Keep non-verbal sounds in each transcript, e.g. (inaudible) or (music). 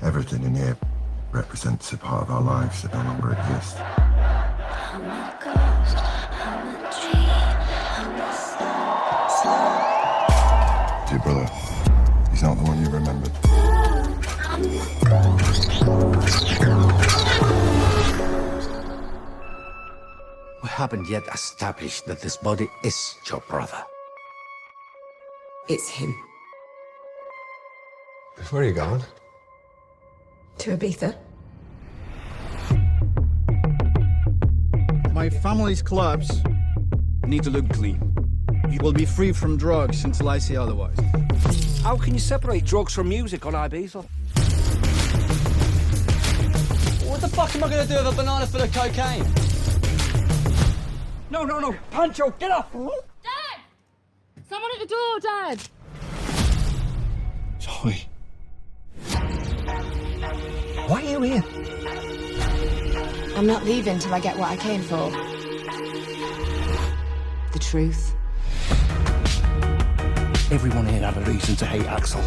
Everything in here represents a part of our lives that no longer exists. Your brother, he's not the one you remembered. We haven't yet established that this body is your brother. It's him. Where are you going? To Ibiza? My family's clubs need to look clean. You will be free from drugs until I say otherwise. How can you separate drugs from music on Ibiza? What the fuck am I gonna do with a banana full of cocaine? No, no, no. Pancho, get up! Dad! Someone at the door, Dad! Zoe. Why are you here? I'm not leaving till I get what I came for. The truth. Everyone here had a reason to hate Axel.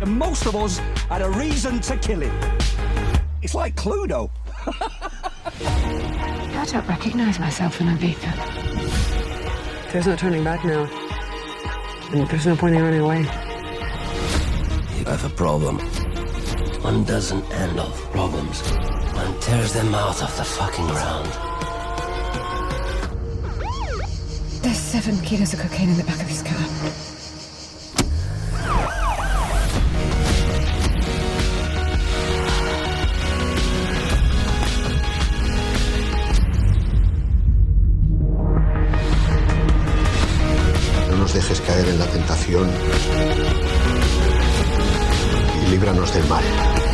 And most of us had a reason to kill him. It's like Cluedo. (laughs) I don't recognize myself in Ibiza. There's no turning back now. And there's no point in running away. You have a problem. One doesn't handle problems. One tears them out of the fucking ground. There's seven kilos of cocaine in the back of his car. No nos dejes caer en la tentación y líbranos del mal.